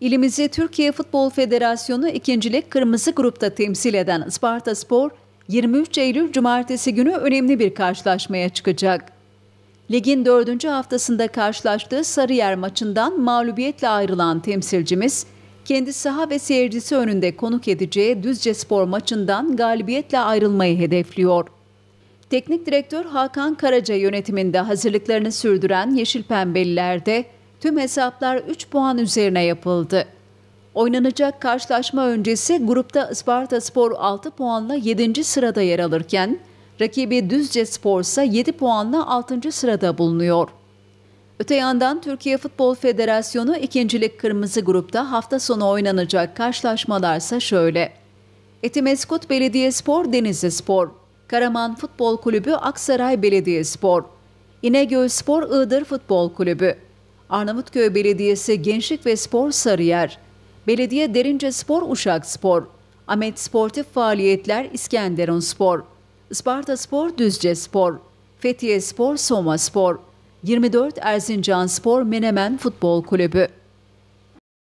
İlimizi Türkiye Futbol Federasyonu ikincilik kırmızı grupta temsil eden Isparta Spor, 23 Eylül Cumartesi günü önemli bir karşılaşmaya çıkacak. Ligin dördüncü haftasında karşılaştığı Sarıyer maçından mağlubiyetle ayrılan temsilcimiz, kendi saha ve seyircisi önünde konuk edeceği Düzce Spor maçından galibiyetle ayrılmayı hedefliyor. Teknik direktör Hakan Karaca yönetiminde hazırlıklarını sürdüren Yeşil Pembeliler'de tüm hesaplar 3 puan üzerine yapıldı. Oynanacak karşılaşma öncesi grupta Isparta Spor 6 puanla 7. sırada yer alırken, rakibi Düzce Spor ise 7 puanla 6. sırada bulunuyor. Öte yandan Türkiye Futbol Federasyonu ikincilik kırmızı grupta hafta sonu oynanacak karşılaşmalarsa şöyle. Etimeskut Belediyespor Denizli Spor, Karaman Futbol Kulübü Aksaray Belediyespor, İnegöl Spor Iğdır Futbol Kulübü, Arnavutköy Belediyesi Gençlik ve Spor Sarıyer, Belediye Derince Spor Uşak Spor, Ahmet Sportif Faaliyetler İskenderun Spor, Isparta Spor Düzce Spor, Fethiye Spor Soma Spor, 24 Erzincan Spor Menemen Futbol Kulübü.